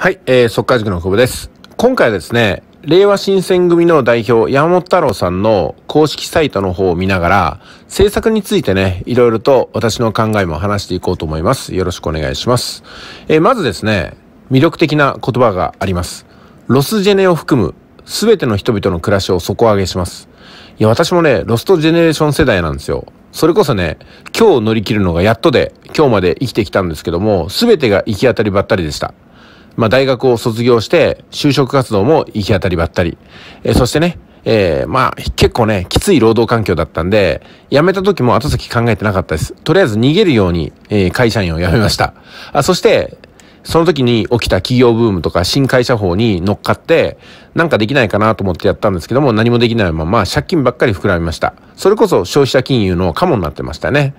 はい、えー、速稼塾の久保です。今回はですね、令和新選組の代表、山本太郎さんの公式サイトの方を見ながら、政策についてね、いろいろと私の考えも話していこうと思います。よろしくお願いします。えー、まずですね、魅力的な言葉があります。ロスジェネを含む、すべての人々の暮らしを底上げします。いや、私もね、ロストジェネレーション世代なんですよ。それこそね、今日乗り切るのがやっとで、今日まで生きてきたんですけども、すべてが行き当たりばったりでした。まあ、大学を卒業して、就職活動も行き当たりばったり。えーそしてね、えーまあ、結構ね、きつい労働環境だったんで、辞めた時も後先考えてなかったです。とりあえず逃げるように、えー会社員を辞めました。あ、そして、その時に起きた企業ブームとか新会社法に乗っかって、なんかできないかなと思ってやったんですけども、何もできないまま借金ばっかり膨らみました。それこそ消費者金融のカモになってましたね。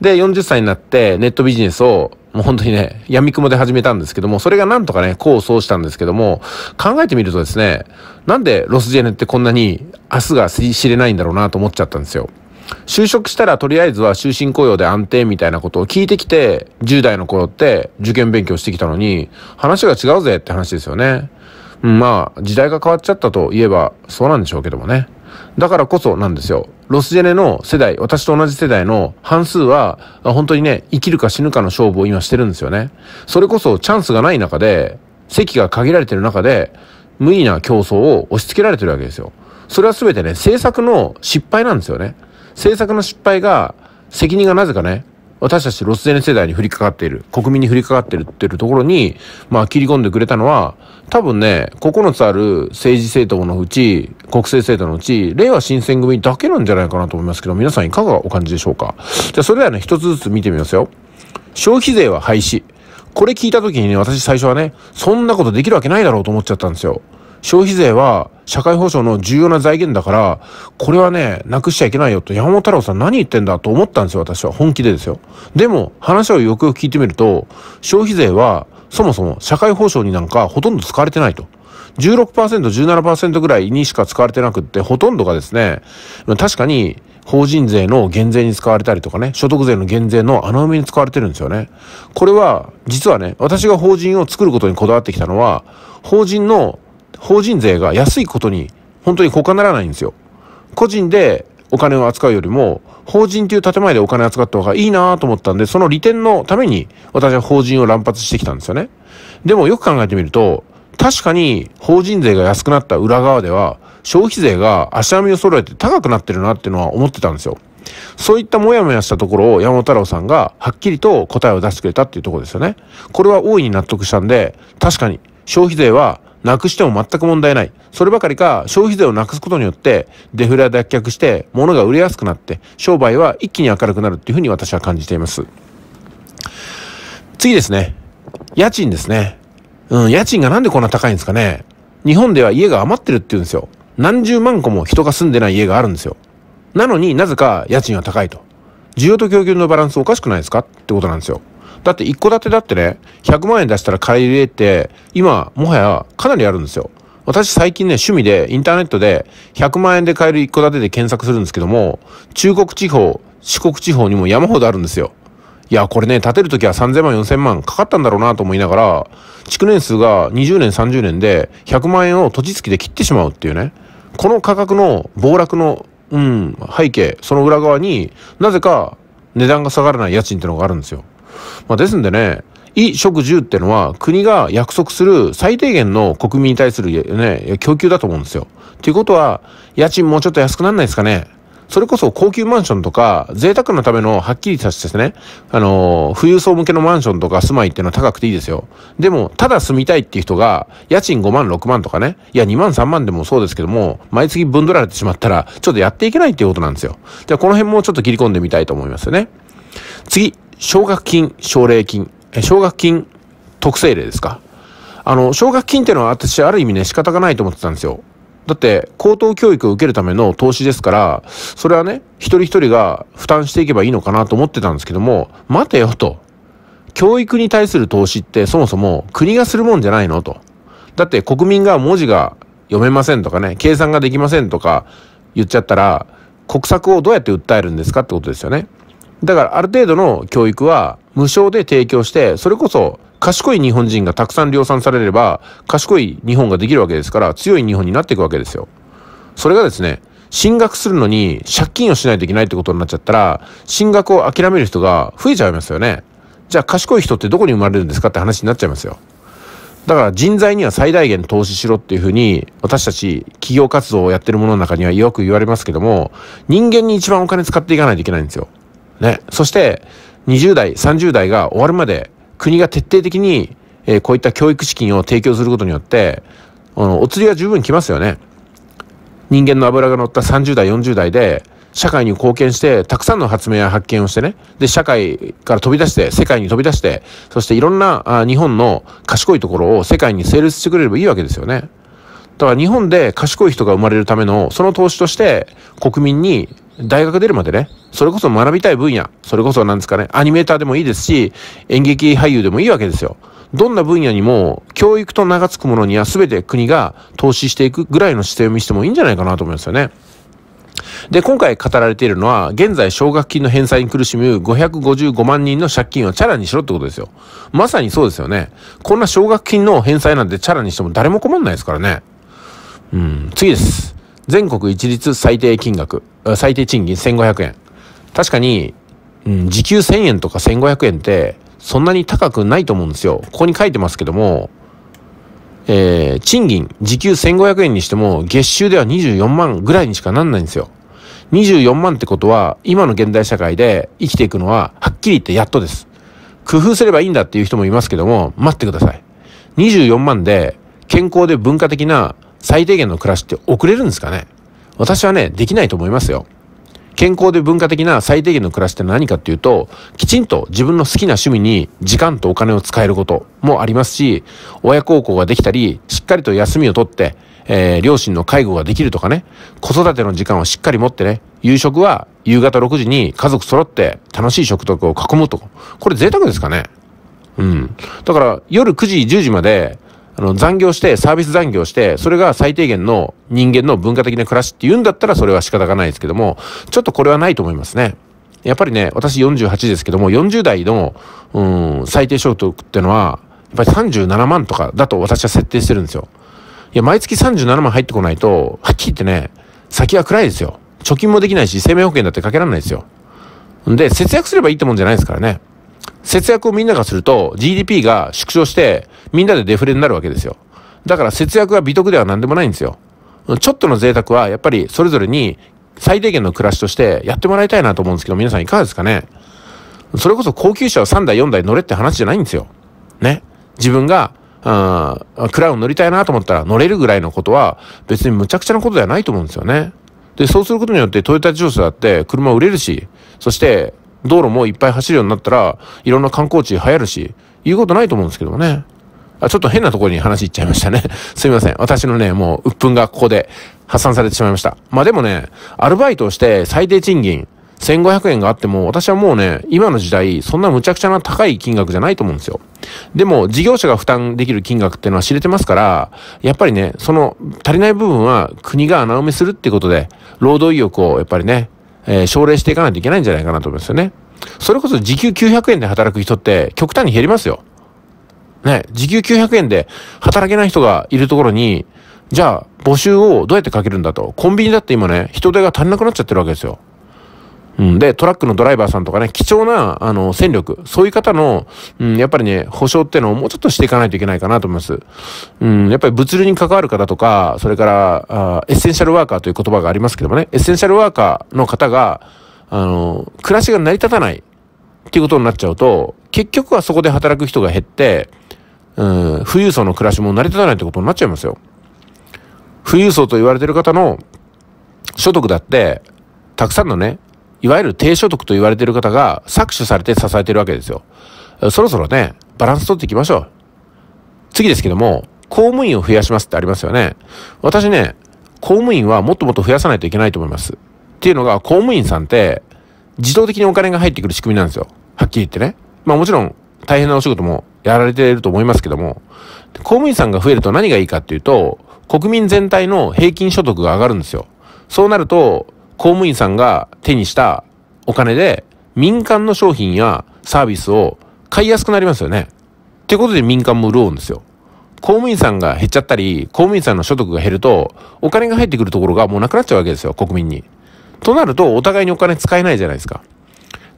で、40歳になってネットビジネスをもう本当にね、闇雲で始めたんですけども、それがなんとかね、功を奏したんですけども、考えてみるとですね、なんでロスジェネってこんなに明日が知れないんだろうなと思っちゃったんですよ。就職したらとりあえずは終身雇用で安定みたいなことを聞いてきて、10代の頃って受験勉強してきたのに、話が違うぜって話ですよね。うんまあ、時代が変わっちゃったと言えばそうなんでしょうけどもね。だからこそなんですよ。ロスジェネの世代、私と同じ世代の半数は、本当にね、生きるか死ぬかの勝負を今してるんですよね。それこそチャンスがない中で、席が限られてる中で、無理な競争を押し付けられてるわけですよ。それは全てね、政策の失敗なんですよね。政策の失敗が、責任がなぜかね、私たちロスジェネ世代に降りかかっている、国民に降りかかっているっていうところに、まあ切り込んでくれたのは、多分ね、9つある政治政党のうち、国政政党のうち、令和新選組だけなんじゃないかなと思いますけど、皆さんいかがお感じでしょうか？じゃあそれではね、一つずつ見てみますよ。消費税は廃止。これ聞いた時にね、私最初はね、そんなことできるわけないだろうと思っちゃったんですよ。消費税は社会保障の重要な財源だから、これはね、なくしちゃいけないよと山本太郎さん何言ってんだと思ったんですよ、私は。本気でですよ。でも、話をよくよく聞いてみると、消費税はそもそも社会保障になんかほとんど使われてないと。16%、17%ぐらいにしか使われてなくって、ほとんどがですね、確かに法人税の減税に使われたりとかね、所得税の減税の穴埋めに使われてるんですよね。これは、実はね、私が法人を作ることにこだわってきたのは、法人の、法人税が安いことに、本当に他ならないんですよ。個人でお金を扱うよりも、法人という建前でお金扱った方がいいなと思ったんで、その利点のために私は法人を乱発してきたんですよね。でもよく考えてみると、確かに法人税が安くなった裏側では、消費税が足並みを揃えて高くなってるなっていうのは思ってたんですよ。そういったモヤモヤしたところを山本太郎さんがはっきりと答えを出してくれたっていうところですよね。これは大いに納得したんで、確かに消費税はなくしても全く問題ない。そればかりか、消費税をなくすことによって、デフレは脱却して、物が売れやすくなって、商売は一気に明るくなるっていうふうに私は感じています。次ですね。家賃ですね。うん、家賃がなんでこんな高いんですかね。日本では家が余ってるって言うんですよ。何十万個も人が住んでない家があるんですよ。なのになぜか家賃は高いと。需要と供給のバランスおかしくないですかってことなんですよ。だって一戸建てだってね、100万円出したら借り入れって、今、もはやかなりあるんですよ。私最近ね、趣味でインターネットで100万円で買える一戸建てで検索するんですけども、中国地方、四国地方にも山ほどあるんですよ。いや、これね、建てるときは3000万、4000万かかったんだろうなと思いながら、築年数が20年、30年で100万円を土地付きで切ってしまうっていうね。この価格の暴落の、うん、背景、その裏側になぜか値段が下がらない家賃ってのがあるんですよ。まあ、ですんでね、衣食住ってのは国が約束する最低限の国民に対するね、供給だと思うんですよ。ということは、家賃もうちょっと安くなんないですかね。それこそ高級マンションとか、贅沢のためのはっきりさせてね、あのー富裕層向けのマンションとか住まいっていうのは高くていいですよ。でも、ただ住みたいっていう人が、家賃5万、6万とかね、いや2万、3万でもそうですけども、毎月分取られてしまったら、ちょっとやっていけないっていうことなんですよ。じゃあこの辺もちょっと切り込んでみたいと思いますよね。次、奨学金、奨励金。奨学金、特性例ですか？あの、奨学金っていうのは私、ある意味ね、仕方がないと思ってたんですよ。だって、高等教育を受けるための投資ですから、それはね、一人一人が負担していけばいいのかなと思ってたんですけども、待てよと。教育に対する投資ってそもそも国がするもんじゃないのと。だって国民が文字が読めませんとかね、計算ができませんとか言っちゃったら、国策をどうやって訴えるんですかってことですよね。だからある程度の教育は無償で提供して、それこそ賢い日本人がたくさん量産されれば、賢い日本ができるわけですから、強い日本になっていくわけですよ。それがですね、進学するのに借金をしないといけないってことになっちゃったら、進学を諦める人が増えちゃいますよね。じゃあ賢い人ってどこに生まれるんですかって話になっちゃいますよ。だから人材には最大限投資しろっていうふうに私たち企業活動をやってるものの中にはよく言われますけども人間に一番お金使っていかないといけないんですよ。ね。そして20代、30代が終わるまで国が徹底的に、えー、こういった教育資金を提供することによってあのお釣りは十分来ますよね。人間の脂が乗った30代、40代で社会に貢献して、たくさんの発明や発見をしてね、で、社会から飛び出して、世界に飛び出して、そしていろんなあ日本の賢いところを世界に成立してくれればいいわけですよね。だから日本で賢い人が生まれるための、その投資として、国民に大学出るまでね、それこそ学びたい分野、それこそなんですかね、アニメーターでもいいですし、演劇俳優でもいいわけですよ。どんな分野にも、教育と名が付くものには全て国が投資していくぐらいの姿勢を見せてもいいんじゃないかなと思いますよね。で、今回語られているのは、現在奨学金の返済に苦しむ555万人の借金をチャラにしろってことですよ。まさにそうですよね。こんな奨学金の返済なんてチャラにしても誰も困んないですからね。うん、次です。全国一律最低金額、最低賃金1500円。確かに、うん、時給1000円とか1500円って、そんなに高くないと思うんですよ。ここに書いてますけども、えー、賃金、時給1500円にしても、月収では24万ぐらいにしかなんないんですよ。24万ってことは、今の現代社会で生きていくのは、はっきり言ってやっとです。工夫すればいいんだっていう人もいますけども、待ってください。24万で、健康で文化的な最低限の暮らしって送れるんですかね？私はね、できないと思いますよ。健康で文化的な最低限の暮らしって何かっていうと、きちんと自分の好きな趣味に時間とお金を使えることもありますし、親孝行ができたり、しっかりと休みを取って、えー、両親の介護ができるとかね、子育ての時間をしっかり持ってね、夕食は夕方6時に家族揃って楽しい食卓を囲むと。これ贅沢ですかね？うん。だから夜9時、10時まで、あの、残業して、サービス残業して、それが最低限の人間の文化的な暮らしって言うんだったらそれは仕方がないですけども、ちょっとこれはないと思いますね。やっぱりね、私48ですけども、40代の、うん、最低所得ってのは、やっぱり37万とかだと私は設定してるんですよ。いや、毎月37万入ってこないと、はっきり言ってね、先は暗いですよ。貯金もできないし、生命保険だってかけられないですよ。んで、節約すればいいってもんじゃないですからね。節約をみんながすると GDP が縮小してみんなでデフレになるわけですよ。だから節約は美徳では何でもないんですよ。ちょっとの贅沢はやっぱりそれぞれに最低限の暮らしとしてやってもらいたいなと思うんですけど皆さんいかがですかねそれこそ高級車を3台4台乗れって話じゃないんですよ。ね。自分があクラウン乗りたいなと思ったら乗れるぐらいのことは別に無茶苦茶なことではないと思うんですよね。で、そうすることによってトヨタ自動車だって車売れるし、そして道路もいっぱい走るようになったら、いろんな観光地流行るし、言うことないと思うんですけどもね。あ、ちょっと変なところに話いっちゃいましたね。すみません。私のね、もう、鬱憤がここで発散されてしまいました。まあでもね、アルバイトをして最低賃金1500円があっても、私はもうね、今の時代、そんな無茶苦茶な高い金額じゃないと思うんですよ。でも、事業者が負担できる金額っていうのは知れてますから、やっぱりね、その足りない部分は国が穴埋めするっていうことで、労働意欲をやっぱりね、えー、奨励していかないといけないんじゃないかなと思いますよね。それこそ時給900円で働く人って極端に減りますよ。ね、時給900円で働けない人がいるところに、じゃあ募集をどうやってかけるんだと。コンビニだって今ね、人手が足りなくなっちゃってるわけですよ。うん、で、トラックのドライバーさんとかね、貴重な、あの、戦力、そういう方の、うん、やっぱりね、保証っていうのをもうちょっとしていかないといけないかなと思います。うん、やっぱり物流に関わる方とか、それから、あエッセンシャルワーカーという言葉がありますけどもね、エッセンシャルワーカーの方が、あの、暮らしが成り立たないっていうことになっちゃうと、結局はそこで働く人が減って、うん、富裕層の暮らしも成り立たないってことになっちゃいますよ。富裕層と言われてる方の所得だって、たくさんのね、いわゆる低所得と言われている方が搾取されて支えてるわけですよ。そろそろね、バランス取っていきましょう。次ですけども、公務員を増やしますってありますよね。私ね、公務員はもっともっと増やさないといけないと思います。っていうのが、公務員さんって、自動的にお金が入ってくる仕組みなんですよ。はっきり言ってね。まあもちろん、大変なお仕事もやられていると思いますけども、公務員さんが増えると何がいいかっていうと、国民全体の平均所得が上がるんですよ。そうなると、公務員さんが手にしたお金で民間の商品やサービスを買いやすくなりますよね。ってことで民間も潤うんですよ。公務員さんが減っちゃったり、公務員さんの所得が減ると、お金が入ってくるところがもうなくなっちゃうわけですよ、国民に。となると、お互いにお金使えないじゃないですか。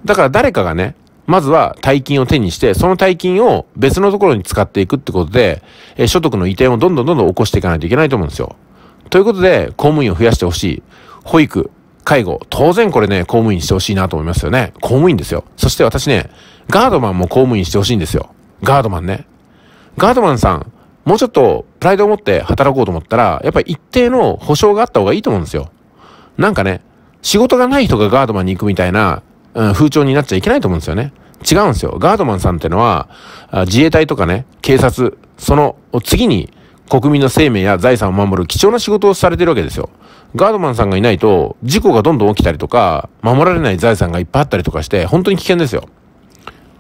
だから誰かがね、まずは大金を手にして、その大金を別のところに使っていくってことで、え所得の移転をどんどんどんどん起こしていかないといけないと思うんですよ。ということで、公務員を増やしてほしい。保育、介護、当然これね、公務員してほしいなと思いますよね。公務員ですよ。そして私ね、ガードマンも公務員してほしいんですよ。ガードマンね。ガードマンさん、もうちょっとプライドを持って働こうと思ったら、やっぱり一定の保証があった方がいいと思うんですよ。なんかね、仕事がない人がガードマンに行くみたいな、うん、風潮になっちゃいけないと思うんですよね。違うんですよ。ガードマンさんってのは、自衛隊とかね、警察、その次に国民の生命や財産を守る貴重な仕事をされてるわけですよ。ガードマンさんがいないと、事故がどんどん起きたりとか、守られない財産がいっぱいあったりとかして、本当に危険ですよ。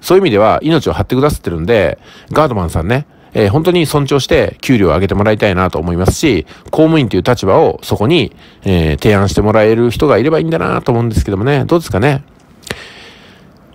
そういう意味では、命を張ってくださってるんで、ガードマンさんね、えー、本当に尊重して給料を上げてもらいたいなと思いますし、公務員という立場をそこに、えー、提案してもらえる人がいればいいんだなと思うんですけどもね、どうですかね。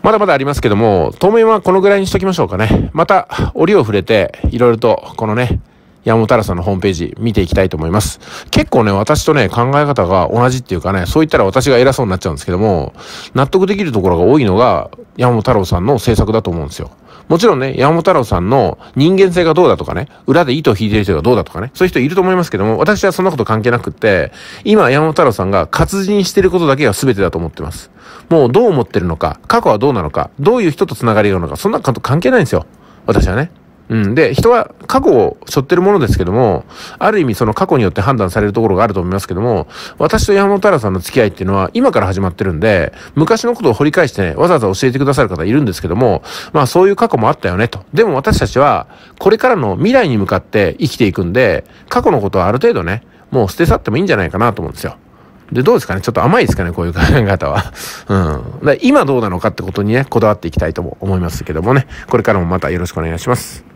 まだまだありますけども、当面はこのぐらいにしときましょうかね。また、折を触れて、いろいろと、このね、山本太さんのホームページ見ていきたいと思います。結構ね、私とね、考え方が同じっていうかね、そう言ったら私が偉そうになっちゃうんですけども、納得できるところが多いのが、山本太郎さんの政策だと思うんですよ。もちろんね、山本太郎さんの人間性がどうだとかね、裏で糸を引いてる人がどうだとかね、そういう人いると思いますけども、私はそんなこと関係なくって、今山本太郎さんが活字にしてることだけが全てだと思ってます。もうどう思ってるのか、過去はどうなのか、どういう人と繋がりがあるのか、そんなこと関係ないんですよ。私はね。うん。で、人は過去を背負ってるものですけども、ある意味その過去によって判断されるところがあると思いますけども、私と山本太郎さんの付き合いっていうのは今から始まってるんで、昔のことを掘り返してね、わざわざ教えてくださる方いるんですけども、まあそういう過去もあったよねと。でも私たちは、これからの未来に向かって生きていくんで、過去のことはある程度ね、もう捨て去ってもいいんじゃないかなと思うんですよ。で、どうですかね？ちょっと甘いですかね？こういう考え方は。うん。今どうなのかってことにね、こだわっていきたいと思いますけどもね。これからもまたよろしくお願いします。